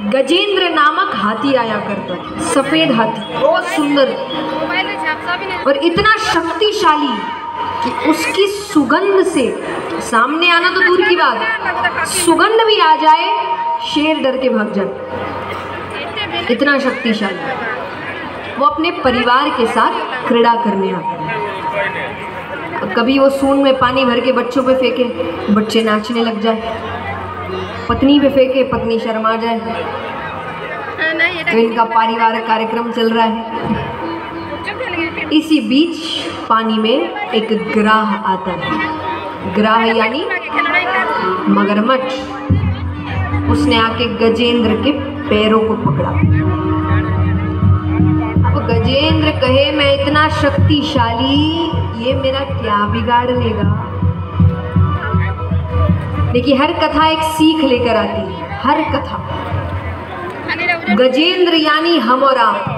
गजेंद्र नामक हाथी आया करता सफ़ेद हाथी, बहुत सुंदर। और इतना शक्तिशाली कि उसकी सुगंध से, सामने आना तो दूर की बात, सुगंध भी आ जाए, शेर डर के भाग जाए इतना शक्तिशाली। वो अपने परिवार के साथ क्रीड़ा करने आता है। कभी वो सून में पानी भर के बच्चों पे फेंके, बच्चे नाचने लग जाए। पत्नी पे फेंके, पत्नी शर्मा जाए। तो इनका पारिवारिक कार्यक्रम चल रहा है। इसी बीच पानी में एक ग्राह आता है। ग्राह यानी मगरमच्छ। उसने आके गजेंद्र के पैरों को पकड़ा। अब गजेंद्र कहे, मैं इतना शक्तिशाली, ये मेरा क्या बिगाड़ लेगा? देखिए हर कथा एक सीख लेकर आती है हर कथा। गजेंद्र यानी हम और आप।